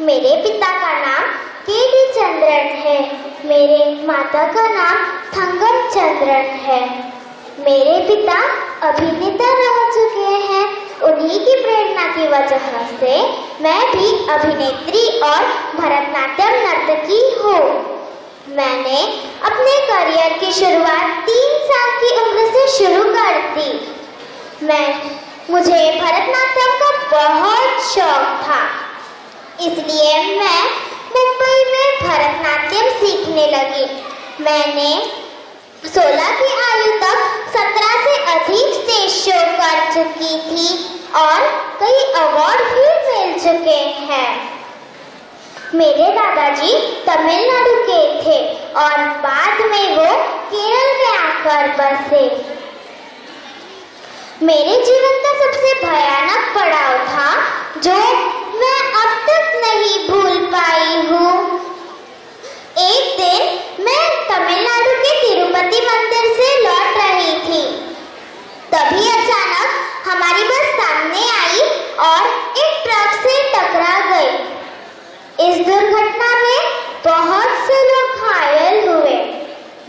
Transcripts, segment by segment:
मेरे पिता का नाम के डी चंद्रन है। मेरे माता का नाम थंगम चंद्रन है। मेरे पिता अभिनेता रह चुके हैं। उन्हीं की प्रेरणा की वजह से मैं भी अभिनेत्री और भरतनाट्यम नर्तकी हूँ। मैंने अपने करियर की शुरुआत तीन साल की उम्र से शुरू कर दी। मैं, मुझे भरतनाट्यम का बहुत शौक था। इसलिए मैं मुंबई में भरतनाट्यम सीखने लगी। मैंने 16 की आयु तक 17 से अधिक स्टेज शो कर चुकी थी और कई अवार्ड भी मिल चुके हैं। मेरे दादाजी तमिलनाडु के थे और बाद में वो केरल में आकर बसे। मेरे जीवन का सबसे भयानक पड़ाव था जो मैं अब तक नहीं भूल पाई हूँ। एक दिन मैं तमिलनाडु के तिरुपति मंदिर से लौट रही थी। तभी अचानक हमारी बस सामने आई और एक ट्रक से टकरा गई। इस दुर्घटना में बहुत से लोग घायल हुए,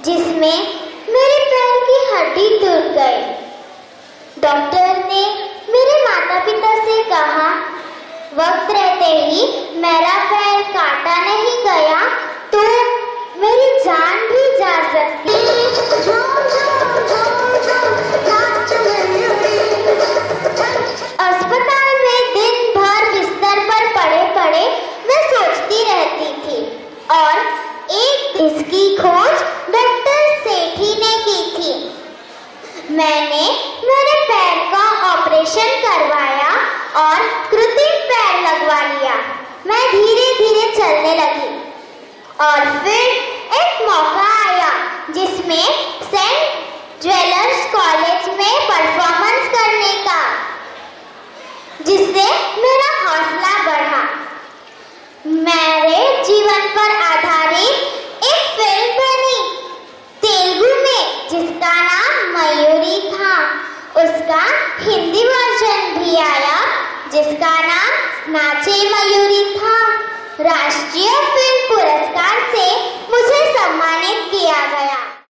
जिसमें मेरे पैर की हड्डी टूट गई। डॉक्टर ने मेरे माता पिता से कहा वक्त रहते ही मेरा पैर काटा नहीं गया तो मेरी जान भी जा सकती। अस्पताल में दिन भर बिस्तर पर पड़े पड़े मैं सोचती रहती थी, और एक इसकी खोज डॉक्टर सेठी ने की थी। मैंने मेरे पैर का ऑपरेशन करवाया और कृत्रिम पैर लगवा लिया। मैं धीरे धीरे चलने लगी। और फिर एक मौका आया जिसमें सेंट ज्वेलर्स कॉलेज में परफॉर्मेंस करने का, जिससे मेरा हौसला बढ़ा। मेरे जीवन पर आधारित एक फ़िल्म बनी तेलुगु में, जिसका नाम मयूरी था। उसका हिंदी वर्जन जिसका नाम नाचे मयूरी था राष्ट्रीय फ़िल्म पुरस्कार से मुझे सम्मानित किया गया।